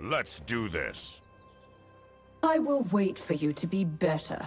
Let's do this. I will wait for you to be better.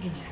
Slain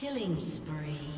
Killing spree.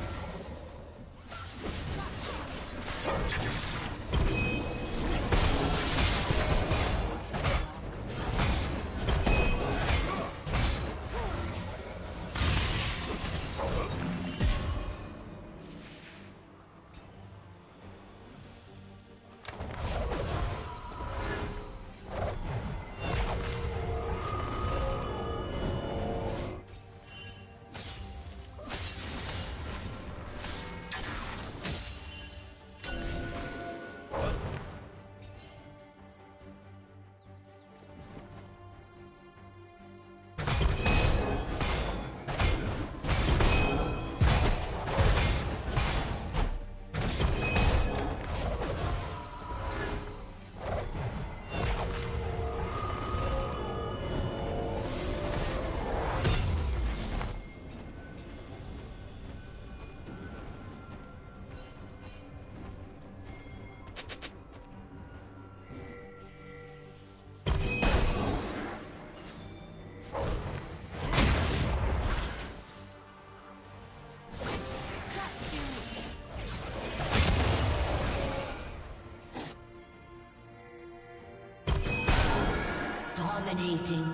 Dominating.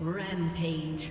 Rampage.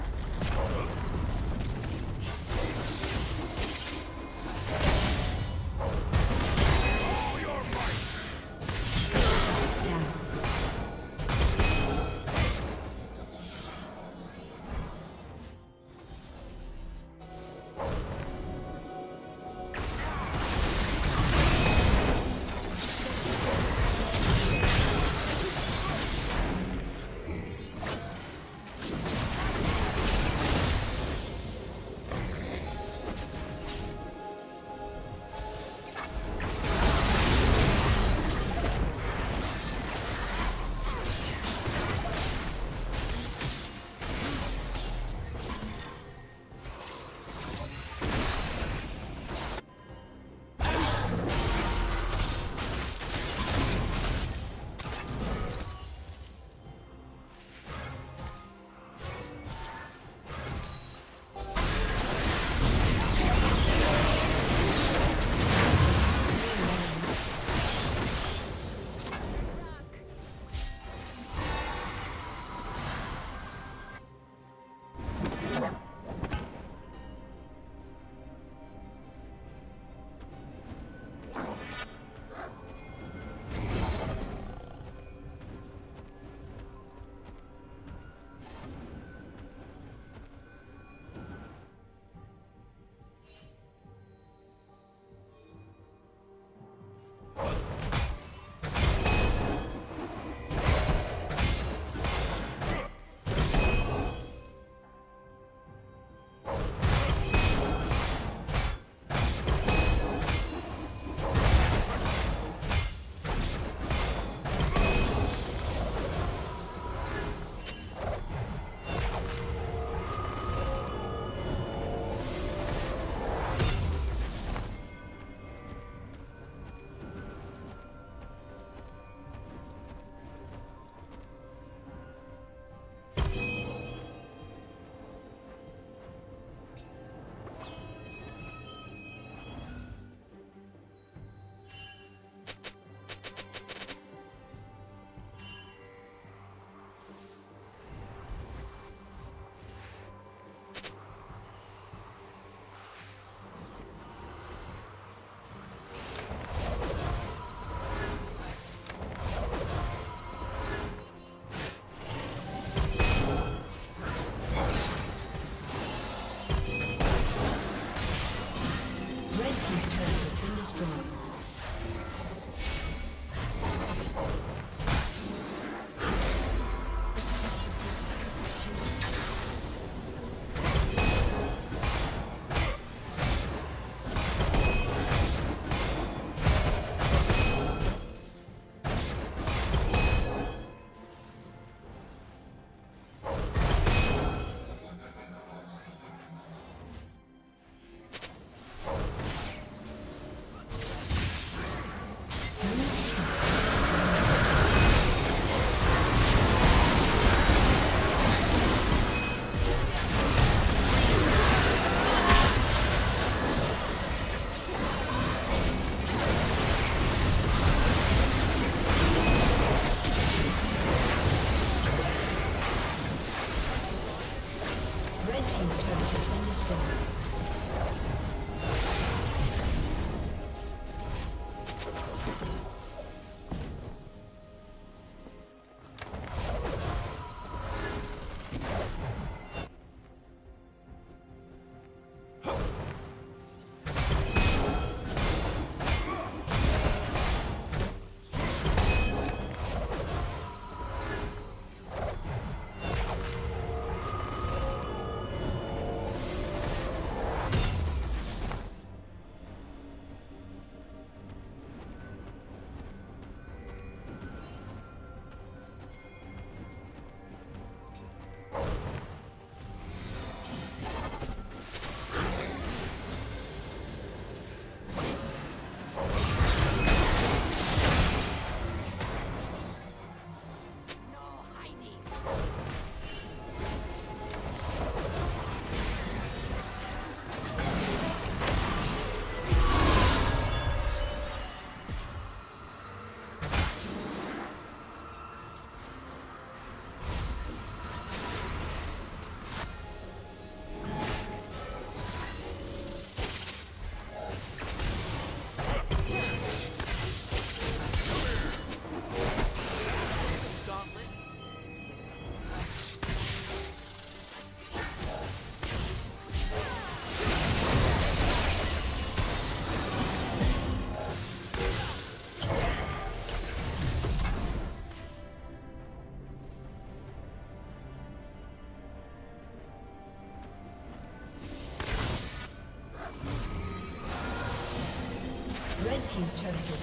Team's turret has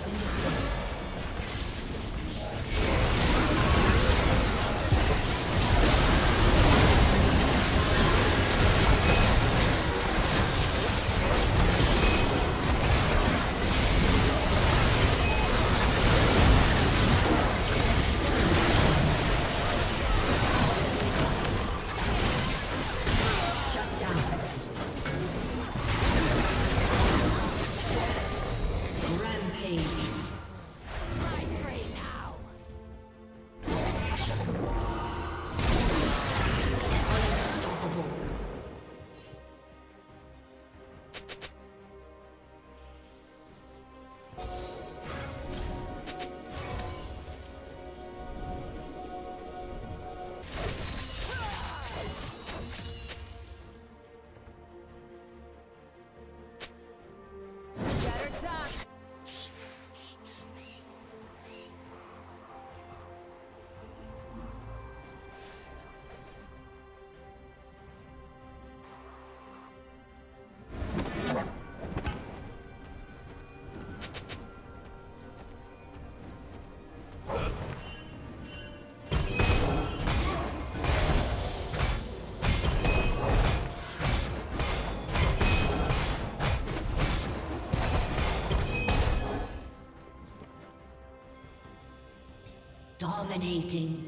Dominating.